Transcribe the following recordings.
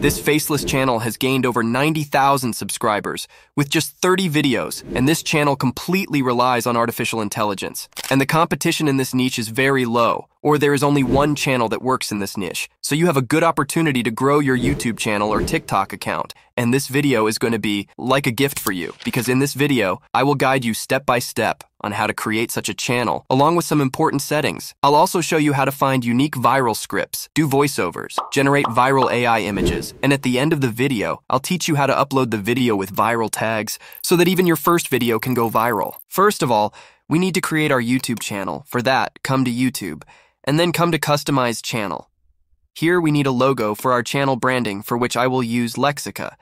This faceless channel has gained over 90,000 subscribers with just 30 videos, and this channel completely relies on artificial intelligence. And the competition in this niche is very low, or there is only one channel that works in this niche. So you have a good opportunity to grow your YouTube channel or TikTok account. And this video is going to be like a gift for you, because in this video, I will guide you step by step on how to create such a channel, along with some important settings. I'll also show you how to find unique viral scripts, do voiceovers, generate viral AI images, and at the end of the video, I'll teach you how to upload the video with viral tags so that even your first video can go viral. First of all, we need to create our YouTube channel. For that, come to YouTube, and then come to Customize Channel. Here we need a logo for our channel branding for which I will use Lexica.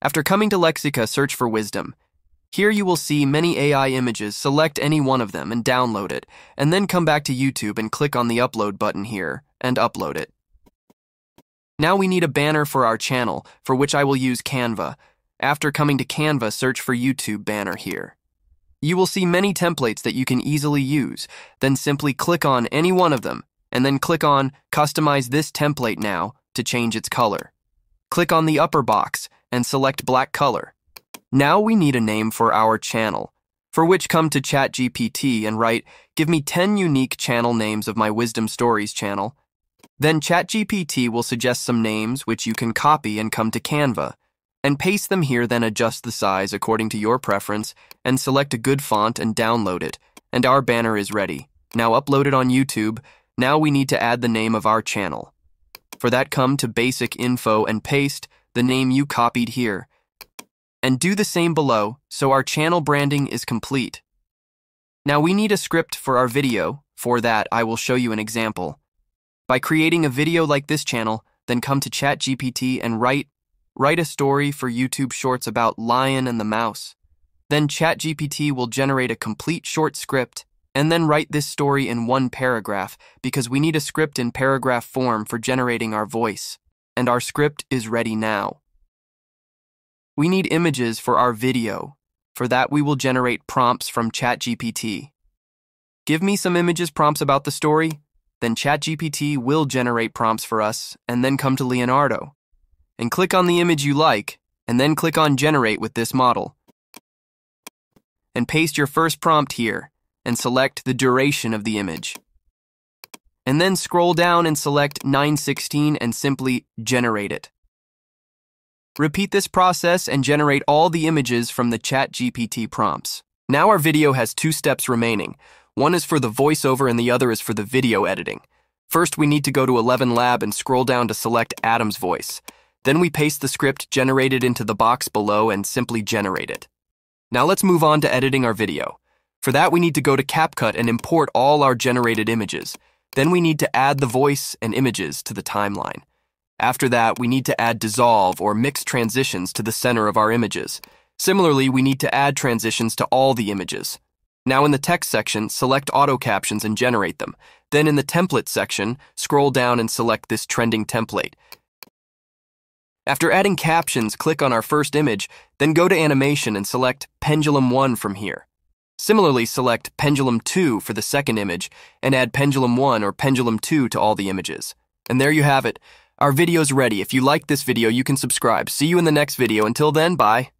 After coming to Lexica, search for Wisdom. Here you will see many AI images, select any one of them and download it, and then come back to YouTube and click on the upload button here and upload it. Now we need a banner for our channel, for which I will use Canva. After coming to Canva, search for YouTube banner here. You will see many templates that you can easily use, then simply click on any one of them, and then click on Customize this template now to change its color. Click on the upper box and select black color. Now we need a name for our channel, for which come to ChatGPT and write, give me 10 unique channel names of my Wisdom Stories channel. Then ChatGPT will suggest some names which you can copy and come to Canva, and paste them here then adjust the size according to your preference, and select a good font and download it, and our banner is ready. Now upload it on YouTube, now we need to add the name of our channel. For that come to basic info and paste the name you copied here and do the same below so our channel branding is complete. Now we need a script for our video. For that, I will show you an example. By creating a video like this channel, then come to ChatGPT and write, write a story for YouTube Shorts about Lion and the Mouse. Then ChatGPT will generate a complete short script and then write this story in one paragraph because we need a script in paragraph form for generating our voice. And our script is ready now. We need images for our video. For that, we will generate prompts from ChatGPT. Give me some images prompts about the story, then ChatGPT will generate prompts for us, and then come to Leonardo. And click on the image you like, and then click on Generate with this model. And paste your first prompt here, and select the duration of the image. And then scroll down and select 916 and simply generate it. Repeat this process and generate all the images from the ChatGPT prompts. Now our video has two steps remaining. One is for the voiceover and the other is for the video editing. First, we need to go to 11 Lab and scroll down to select Adam's voice. Then we paste the script generated into the box below and simply generate it. Now let's move on to editing our video. For that, we need to go to CapCut and import all our generated images. Then we need to add the voice and images to the timeline. After that, we need to add dissolve or mix transitions to the center of our images. Similarly, we need to add transitions to all the images. Now in the text section, select auto captions and generate them. Then in the template section, scroll down and select this trending template. After adding captions, click on our first image, then go to animation and select Pendulum 1 from here. Similarly, select Pendulum 2 for the second image and add Pendulum 1 or Pendulum 2 to all the images. And there you have it. Our video's ready. If you like this video, you can subscribe. See you in the next video. Until then, bye.